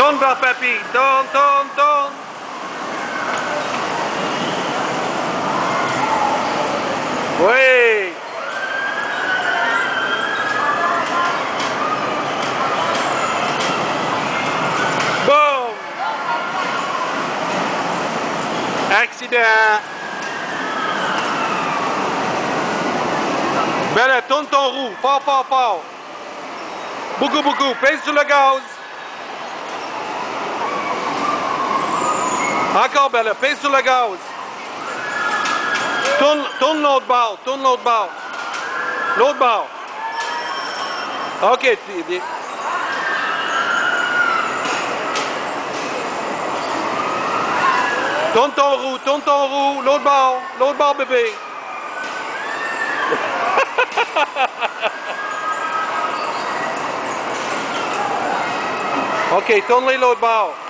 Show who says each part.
Speaker 1: Vers papy. Tourne, tourne, tourne. Oui. Boum. Accident. Bella, tourne ton roue. Fort, fort, fort. Beaucoup, beaucoup. Pèse sur le gaz. Hakka bellen, pesto legaus. Ton, tonnoodbouw, tonnoodbouw. Noodbouw. Oké, ton die. ton ton loodbouw, loodbouw bebé. Oké, okay, ton loodbouw.